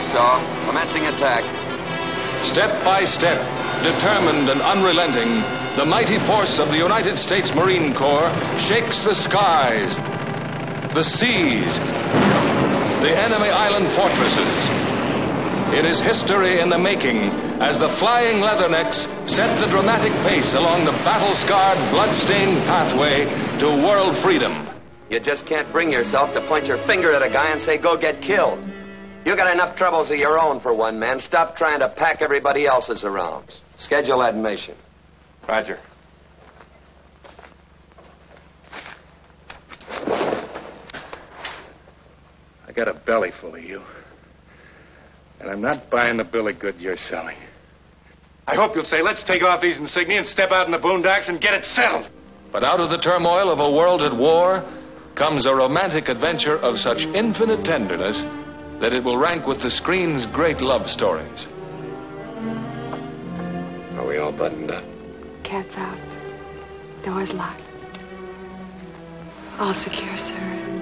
Jigsaw. Commencing attack. Step by step, determined and unrelenting, the mighty force of the United States Marine Corps shakes the skies, the seas, the enemy island fortresses. It is history in the making as the flying leathernecks set the dramatic pace along the battle scarred, blood-stained pathway to world freedom. You just can't bring yourself to point your finger at a guy and say, go get killed. You got enough troubles of your own for one man. Stop trying to pack everybody else's around. Schedule admission. Roger. I got a belly full of you. And I'm not buying the bill of good you're selling. I hope you'll say, let's take off these insignia and step out in the boondocks and get it settled. But out of the turmoil of a world at war comes a romantic adventure of such infinite tenderness that it will rank with the screen's great love stories. Are we all buttoned up? Cat's out. Door's locked. All secure, sir.